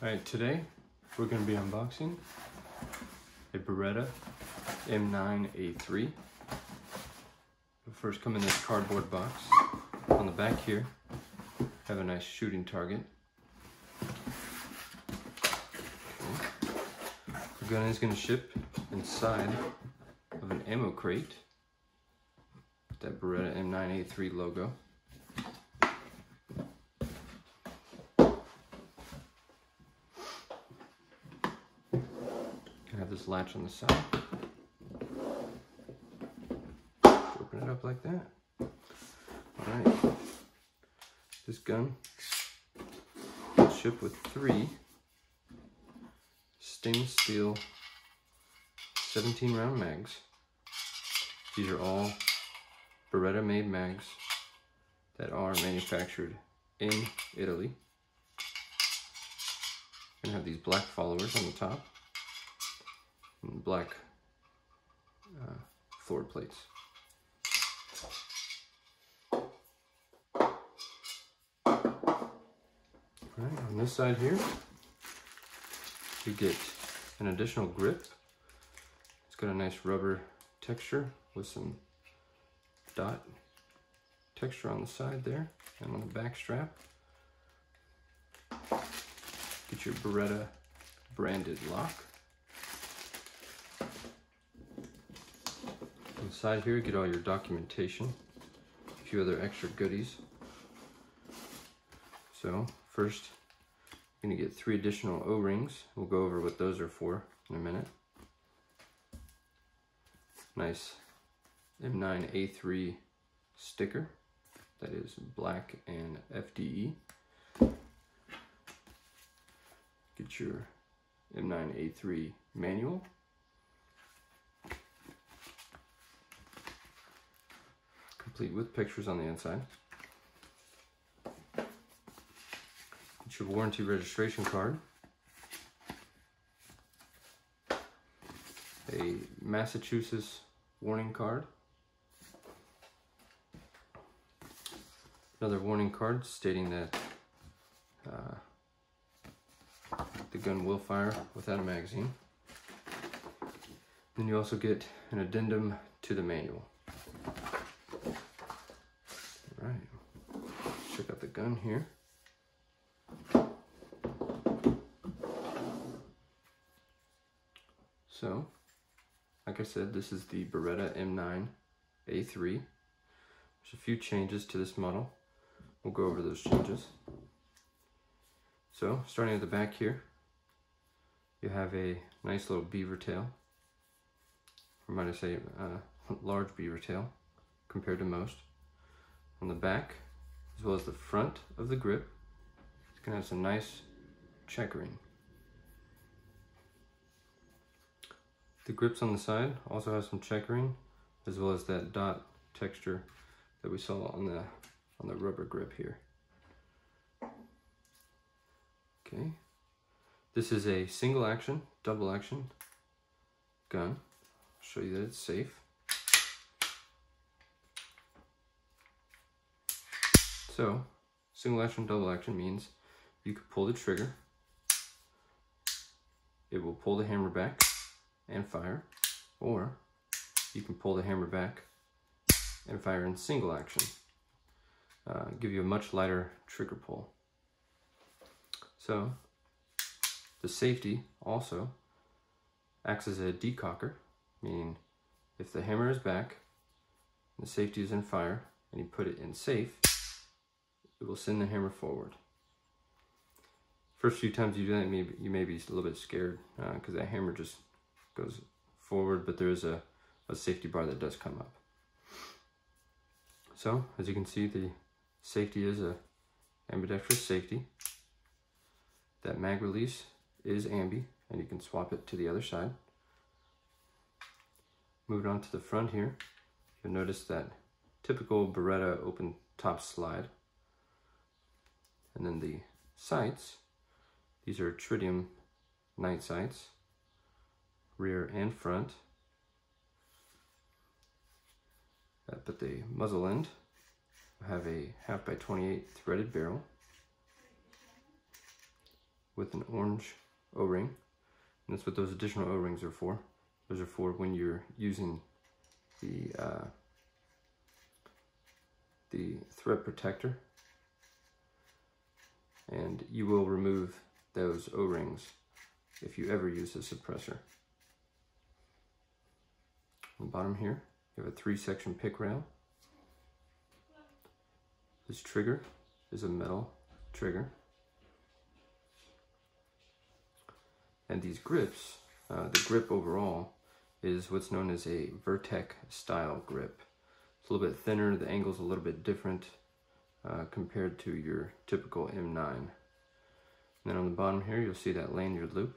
Alright, today we're going to be unboxing a Beretta M9A3. It'll first come in this cardboard box. On the back here, have a nice shooting target. Okay. The gun is going to ship inside of an ammo crate. That Beretta M9A3 logo. Have this latch on the side. Open it up like that. Alright. This gun ship with three stainless steel 17 round mags. These are all Beretta made mags that are manufactured in Italy. And have these black followers on the top black uh, floor plates. Right on this side here, you get an additional grip. It's got a nice rubber texture with some dot texture on the side there and on the back strap. Get your Beretta branded lock. Inside here, get all your documentation, a few other extra goodies. So first, gonna get three additional O-rings. We'll go over what those are for in a minute. Nice M9A3 sticker that is black and FDE. Get your M9A3 manual complete with pictures on the inside. Get your warranty registration card. A Massachusetts warning card. Another warning card stating that uh, the gun will fire without a magazine. Then you also get an addendum to the manual. Check out the gun here. So, like I said, this is the Beretta M9 A3. There's a few changes to this model. We'll go over those changes. So, starting at the back here, you have a nice little beaver tail. Or might I say, uh, large beaver tail compared to most. On the back, as well as the front of the grip. It's gonna have some nice checkering. The grips on the side also have some checkering, as well as that dot texture that we saw on the on the rubber grip here. Okay, this is a single action, double action gun. I'll show you that it's safe. So, single action, double action means you can pull the trigger, it will pull the hammer back and fire, or you can pull the hammer back and fire in single action. Uh, give you a much lighter trigger pull. So, the safety also acts as a decocker, meaning if the hammer is back, the safety is in fire, and you put it in safe, it will send the hammer forward. First few times you do that, maybe you may be a little bit scared because uh, that hammer just goes forward, but there is a, a safety bar that does come up. So, as you can see, the safety is a ambidextrous safety. That mag release is ambi, and you can swap it to the other side. Move on to the front here. You'll notice that typical Beretta open top slide. And then the sights, these are tritium night sights, rear and front. But the muzzle end will have a half by 28 threaded barrel with an orange O-ring. And that's what those additional O-rings are for. Those are for when you're using the uh, the thread protector and you will remove those O-rings if you ever use a suppressor. On the bottom here, you have a three section pic rail. This trigger is a metal trigger. And these grips, uh, the grip overall is what's known as a Vertec style grip. It's a little bit thinner, the angle's a little bit different uh, compared to your typical M9. And then on the bottom here, you'll see that lanyard loop.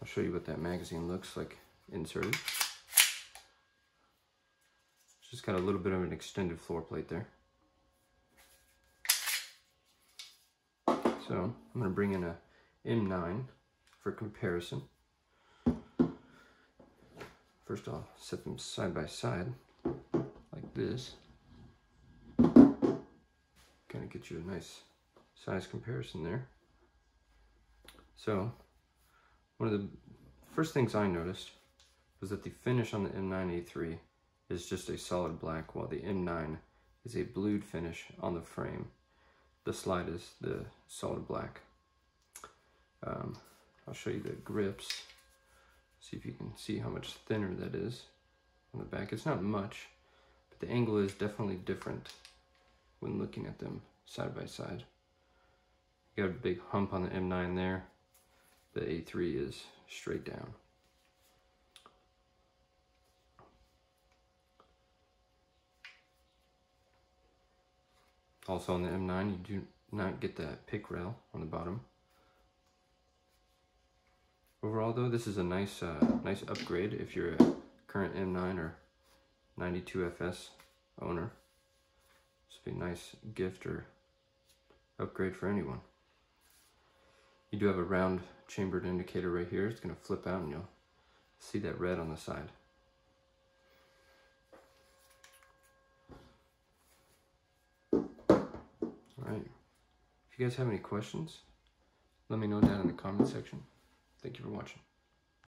I'll show you what that magazine looks like inserted. It's just got a little bit of an extended floor plate there. So I'm going to bring in a M9 for comparison. First I'll set them side by side like this. Get you a nice size comparison there. So one of the first things I noticed was that the finish on the M9A3 is just a solid black while the M9 is a blued finish on the frame. The slide is the solid black. Um, I'll show you the grips. See if you can see how much thinner that is on the back. It's not much, but the angle is definitely different when looking at them side by side. You got a big hump on the M9 there. The A3 is straight down. Also on the M9, you do not get that pic rail on the bottom. Overall though, this is a nice uh, nice upgrade if you're a current M9 or 92FS owner. This would be a nice gift or upgrade for anyone. You do have a round chambered indicator right here. It's going to flip out and you'll see that red on the side. Alright. If you guys have any questions, let me know down in the comment section. Thank you for watching.